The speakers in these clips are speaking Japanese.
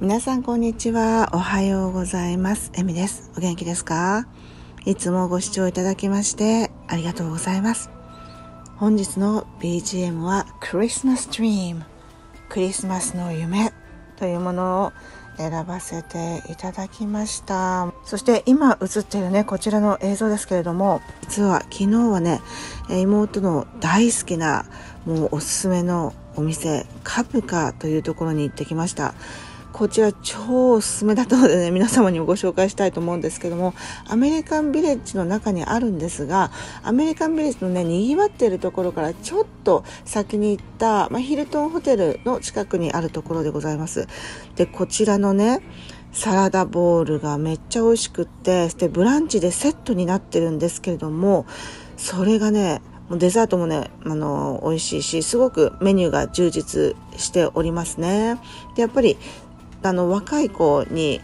皆さんこんにちは。おはようございます。エミです。お元気ですか？いつもご視聴いただきましてありがとうございます。本日の BGM はクリスマス Dream クリスマスの夢というものを選ばせていただきましたそして今映っているねこちらの映像ですけれども実は昨日はね妹の大好きなもうおすすめのお店カプカというところに行ってきましたこちら超おすすめだったのでね、皆様にもご紹介したいと思うんですけども、アメリカンビレッジの中にあるんですが、アメリカンビレッジのね、賑わっているところからちょっと先に行った、まあ、ヒルトンホテルの近くにあるところでございます。で、こちらのね、サラダボウルがめっちゃ美味しくって、で、ブランチでセットになってるんですけれども、それがね、デザートもね、あの、美味しいし、すごくメニューが充実しておりますね。で、やっぱりあの若い子に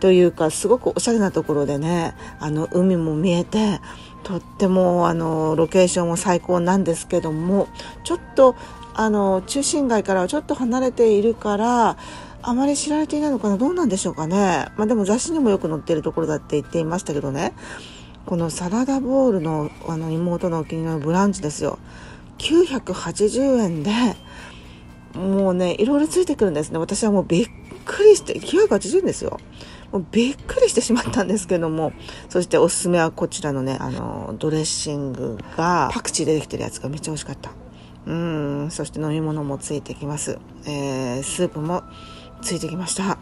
というかすごくおしゃれなところでねあの海も見えてとってもあのロケーションも最高なんですけどもちょっとあの中心街からはちょっと離れているからあまり知られていないのかな？どうなんでしょうかね、まあ、でも雑誌にもよく載っているところだって言っていましたけどね。このサラダボウルのあの妹のお気に入りのブランチですよ。980円でもうねいろいろついてくるんですね。私はもうびっくりして980円ですよ。もうびっくりしてしまったんですけども。そしておすすめはこちらのねあのドレッシングがパクチーでできてるやつがめっちゃ美味しかった。うんそして飲み物もついてきます、えー、スープもついてきました。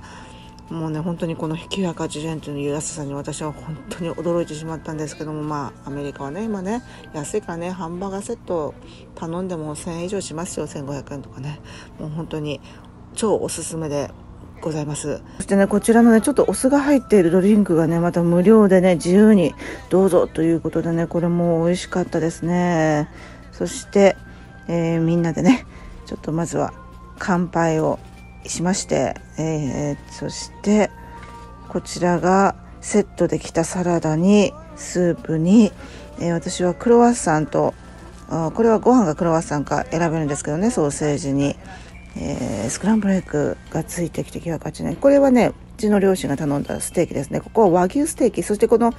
もうね本当にこの980円という安さに私は本当に驚いてしまったんですけども。まあアメリカはね今ね安いからねハンバーガーセット頼んでも1000円以上しますよ。1500円とかね。もう本当に超おすすめで。ございます。そしてねこちらのねちょっとお酢が入っているドリンクがねまた無料でね自由にどうぞということでねこれも美味しかったですね。そして、えー、みんなでねちょっとまずは乾杯をしまして、えー、そしてこちらがセットできたサラダにスープに、えー、私はクロワッサンとあこれはご飯がクロワッサンか選べるんですけどねソーセージに、えー、スクランブルエッグがついてきて908年これはねうちの両親が頼んだステーキですねここは和牛ステーキそしてこの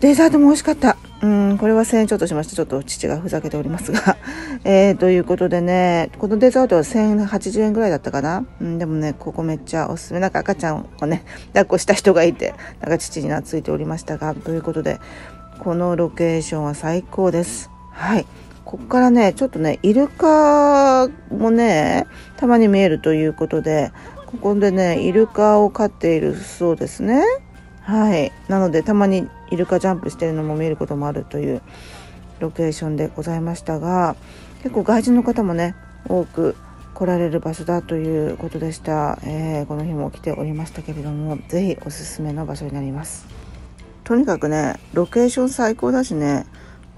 デザートも美味しかったうん、これは1000円ちょっとしまして、ちょっと父がふざけておりますが。えー、ということでね、このデザートは1080円ぐらいだったかな。うん、でもね、ここめっちゃおすすめ。なんか赤ちゃんをね、抱っこした人がいて、なんか父に懐いておりましたが、ということで、このロケーションは最高です。はい。ここからね、ちょっとね、イルカもね、たまに見えるということで、ここでね、イルカを飼っているそうですね。はい。なので、たまにイルカジャンプしてるのも見えることもあるというロケーションでございましたが結構外人の方もね多く来られる場所だということでした、えー、この日も来ておりましたけれども是非おすすめの場所になりますとにかくねロケーション最高だしね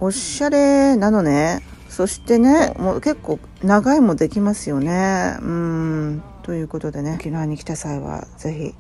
おしゃれなのねそしてねもう結構長いもできますよねうんということでね沖縄に来た際は是非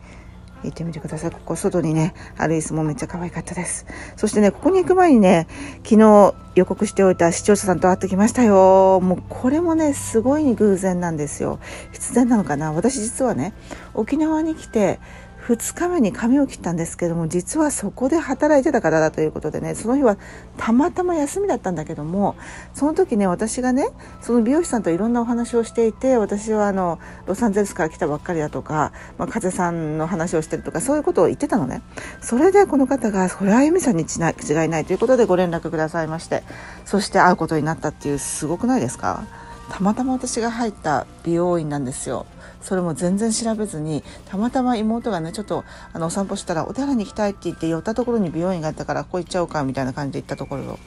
行ってみてください。ここ外にね、ある椅子もめっちゃ可愛かったです。そしてね、ここに行く前にね、昨日予告しておいた視聴者さんと会ってきましたよ。もうこれもね、すごい偶然なんですよ。必然なのかな私実はね、沖縄に来て、2日目に髪を切ったんですけども実はそこで働いてた方だということでねその日はたまたま休みだったんだけどもその時ね私がねその美容師さんといろんなお話をしていて私はあのロサンゼルスから来たばっかりだとか、まあ、風さんの話をしてるとかそういうことを言ってたのね。それでこの方がそれはあゆみさんに違いないということでご連絡くださいましてそして会うことになったっていうすごくないですか？たまたま私が入った美容院なんですよ。それも全然調べずにたまたま妹がねちょっとあのお散歩したらお寺に行きたいって言って寄ったところに美容院があったからここ行っちゃおうかみたいな感じで行ったところ。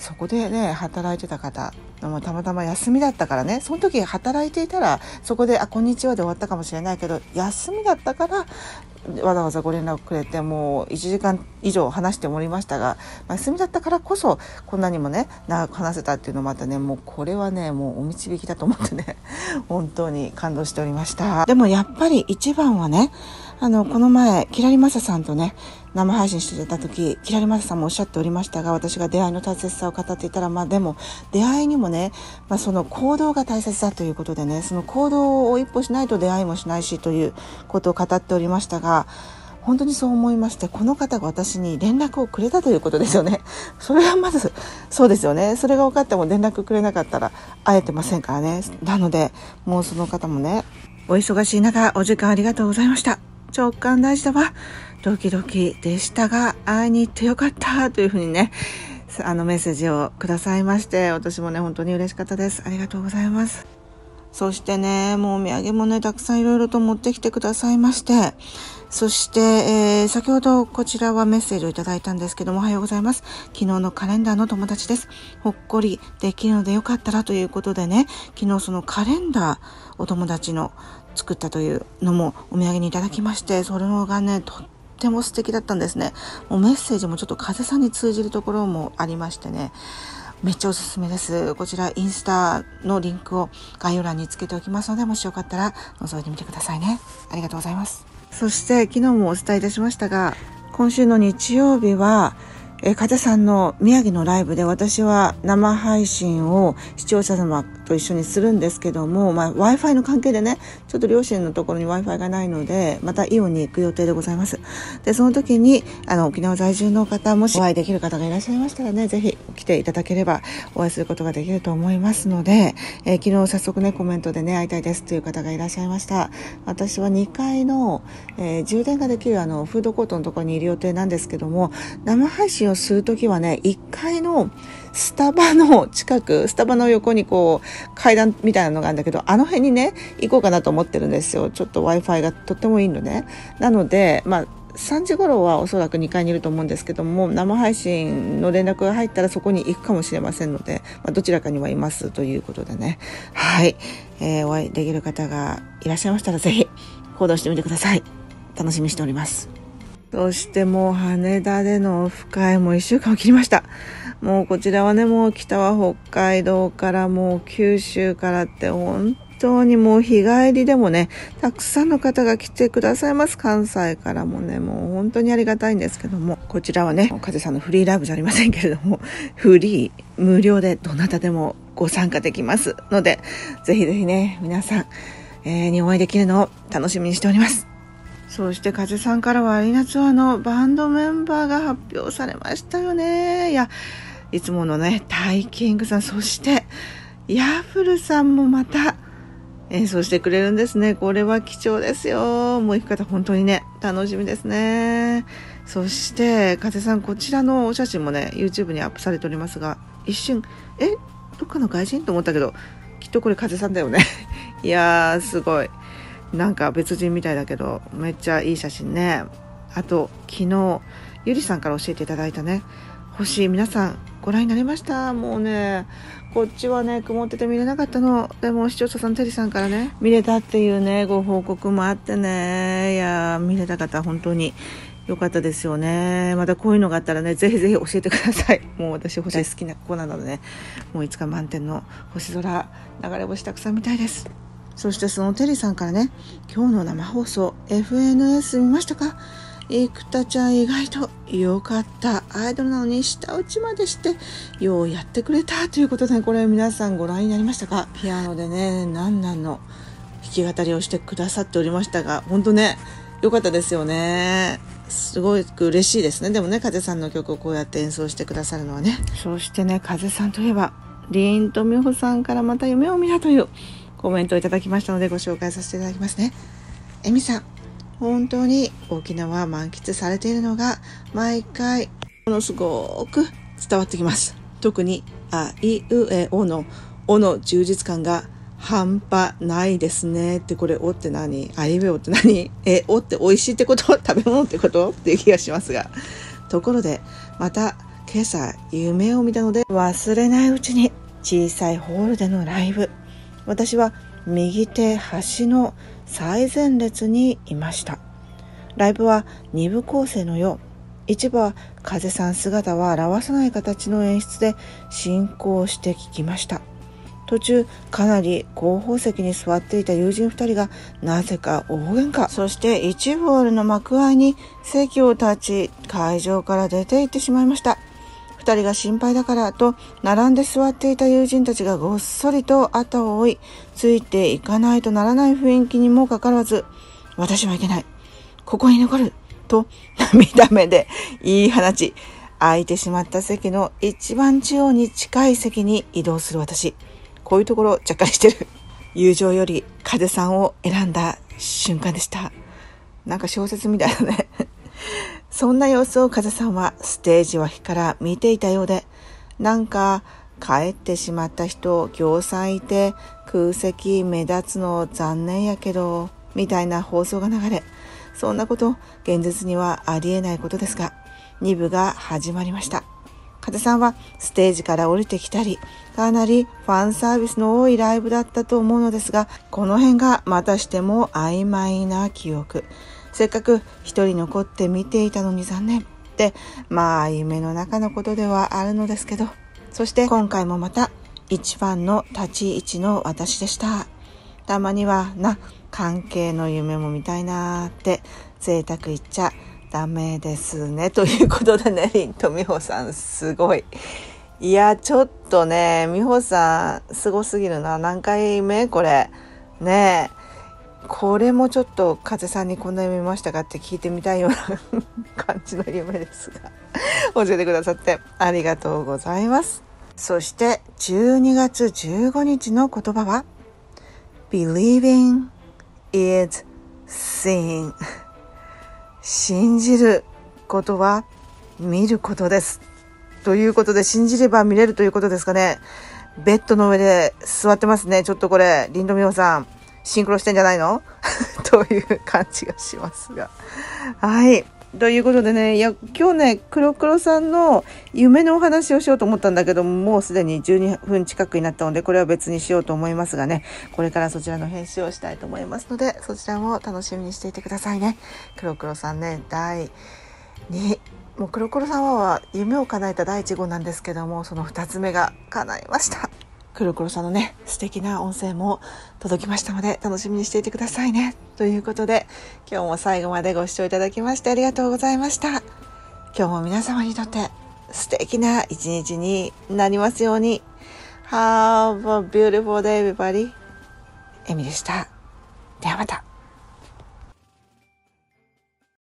そこでね働いてた方たまたま休みだったからねその時働いていたらそこで「あこんにちは」で終わったかもしれないけど休みだったからわざわざご連絡くれてもう1時間以上話しておりましたが、休みだったからこそこんなにもね長く話せたっていうのもまたね。もうこれはねもうお導きだと思ってね 本当に感動しておりました。でもやっぱり一番はねあのこの前キラリマサさんとね生配信してた時キラリマサさんもおっしゃっておりましたが私が出会いの大切さを語っていたらまあでも出会いにもね、まあ、その行動が大切だということでねその行動を一歩しないと出会いもしないしということを語っておりましたが本当にそう思いましてこの方が私に連絡をくれたということですよね。それはまずそうですよね。それが分かっても連絡くれなかったら会えてませんからね。なのでもうその方もねお忙しい中お時間ありがとうございました。直感大事だわ。ドキドキでしたが会いに行ってよかったというふうにねあのメッセージをくださいまして私もね本当に嬉しかったですありがとうございますそしてねもうお土産もねたくさんいろいろと持ってきてくださいましてそして、えー、先ほどこちらはメッセージをいただいたんですけども、おはようございます。昨日のカレンダーの友達です。ほっこりできるのでよかったらということでね、昨日そのカレンダーお友達の作ったというのもお土産にいただきまして、それがね、とっても素敵だったんですね。もうメッセージもちょっと風さんに通じるところもありましてね、めっちゃおすすめです。こちらインスタのリンクを概要欄につけておきますので、もしよかったら覗いてみてくださいね。ありがとうございます。そして昨日もお伝えいたしましたが今週の日曜日はえ風さんの宮城のライブで私は生配信を視聴者様と一緒にするんですけども、まあ、Wi-Fi の関係でね、ちょっと両親のところに Wi-Fi がないので、またイオンに行く予定でございます。で、その時に、あの、沖縄在住の方、もしお会いできる方がいらっしゃいましたらね、ぜひ来ていただければお会いすることができると思いますので、えー、昨日早速ね、コメントでね、会いたいですという方がいらっしゃいました。私は2階の、えー、充電ができるあの、フードコートのところにいる予定なんですけども、生配信をするときはね、1階のスタバの近く、スタバの横にこう、階段みたいなのがあるんだけど、あの辺にね、行こうかなと思ってるんですよ。ちょっと Wi-Fi がとってもいいのね。なので、まあ、3時頃はおそらく2階にいると思うんですけども生配信の連絡が入ったらそこに行くかもしれませんので、まあ、どちらかにはいますということでねはい、えー、お会いできる方がいらっしゃいましたらぜひ行動してみてください楽しみにしておりますそしてもう羽田でのオフ会も1週間を切りましたもうこちらはね、もう北は北海道からもう九州からって本当にもう日帰りでもね、たくさんの方が来てくださいます。関西からもね、もう本当にありがたいんですけども、こちらはね、風さんのフリーライブじゃありませんけれども、フリー、無料でどなたでもご参加できますので、ぜひぜひね、皆さん、えー、にお会いできるのを楽しみにしております。そして風さんからはアリーナツアーのバンドメンバーが発表されましたよね。いや、いつものね、タイキングさん、そして、ヤフルさんもまた演奏してくれるんですね。これは貴重ですよ。もう行く方本当にね、楽しみですね。そして、風さん、こちらのお写真もね、YouTube にアップされておりますが、一瞬、え、どっかの外人と思ったけど、きっとこれ風さんだよね。いやー、すごい。なんか別人みたいだけど、めっちゃいい写真ね。あと、昨日、ゆりさんから教えていただいたね、星、皆さん、ご覧になりました？もうねこっちはね曇ってて見れなかったの。でも視聴者さんテリさんからね見れたっていうねご報告もあってね。いや見れた方本当に良かったですよね。またこういうのがあったらねぜひぜひ教えてください。もう私星好きな子なのでねもういつか満点の星空流れ星たくさん見たいです。そしてそのテリーさんからね今日の生放送 FNS 見ましたか？生田ちゃん意外と良かった。アイドルなのに舌打ちまでして、ようやってくれたということで、これ皆さんご覧になりましたか？ピアノでね、なんなんの弾き語りをしてくださっておりましたが、本当ね、良かったですよね。すごく嬉しいですね。でもね、風さんの曲をこうやって演奏してくださるのはね。そしてね、風さんといえば、リーンと美穂さんからまた夢を見たというコメントをいただきましたのでご紹介させていただきますね。えみさん、本当に沖縄満喫されているのが毎回ものすごく伝わってきます。特にあいうえおのおの充実感が半端ないですね。ってこれおって何？あいうえおって何？えおって美味しいってこと？食べ物ってこと？っていう気がしますが。ところでまた今朝夢を見たので忘れないうちに小さいホールでのライブ。私は右手端の最前列にいました。ライブは2部構成のよう。一部は風さん姿は表さない形の演出で進行して聞きました。途中かなり後方席に座っていた友人2人がなぜか大喧嘩。そして1ホールの幕間に席を立ち会場から出て行ってしまいました。2人が心配だからと並んで座っていた友人たちがごっそりと後を追いついていかないとならない雰囲気にもかかわらず私はいけないここに残ると涙目で言い放ち空いてしまった席の一番中央に近い席に移動する私こういうところ若干してる。友情より風さんを選んだ瞬間でした。なんか小説みたいだね。そんな様子を風さんはステージ脇から見ていたようで、なんか帰ってしまった人ぎょうさんいて空席目立つの残念やけど、みたいな放送が流れ、そんなこと現実にはありえないことですが、2部が始まりました。風さんはステージから降りてきたり、かなりファンサービスの多いライブだったと思うのですが、この辺がまたしても曖昧な記憶。せっかく一人残って見ていたのに残念。って、まあ夢の中のことではあるのですけど。そして今回もまた一番の立ち位置の私でした。たまにはな、関係の夢も見たいなーって贅沢言っちゃダメですね。ということでね、リンと美穂さん、すごい。いや、ちょっとね、美穂さん、すごすぎるな。何回目？これ。ねえ。これもちょっと風さんにこんな夢見ましたかって聞いてみたいような感じの夢ですが教えてくださってありがとうございますそして12月15日の言葉は Believing is seeing 信じることは見ることです。ということで、信じれば見れるということですかね。ベッドの上で座ってますね。ちょっとこれ、リンドミオさん、シンクロしてんじゃないの？という感じがしますが。はい。ということでね、いや、今日ね、黒黒さんの夢のお話をしようと思ったんだけども、もうすでに12分近くになったので、これは別にしようと思いますがね、これからそちらの編集をしたいと思いますので、そちらも楽しみにしていてくださいね。黒黒さんね、第2、もう黒黒さんは夢を叶えた第1号なんですけども、その2つ目が叶いました。黒黒さんのね、素敵な音声も届きましたので、楽しみにしていてくださいね。ということで、今日も最後までご視聴いただきましてありがとうございました。今日も皆様にとって素敵な一日になりますように。Have a beautiful day, everybody. エミでした。ではまた。